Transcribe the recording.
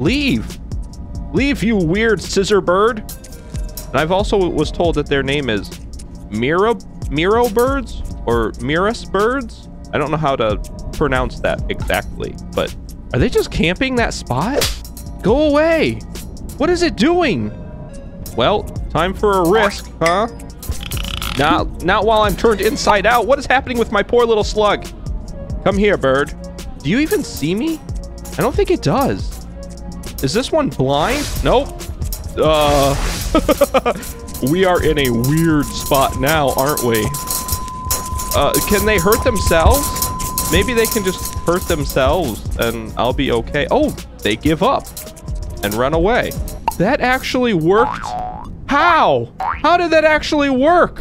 Leave. Leave, you weird scissor bird. And I've also was told that their name is Miro Miro birds or Miras birds. I don't know how to pronounce that exactly, but are they just camping that spot? Go away. What is it doing? Well, time for a risk, huh? Not, not while I'm turned inside out. What is happening with my poor little slug? Come here, bird. Do you even see me? I don't think it does. Is this one blind? Nope. Uh, we are in a weird spot now, aren't we? Uh, can they hurt themselves? Maybe they can just hurt themselves and I'll be okay. Oh, they give up and run away. That actually worked. How? How did that actually work?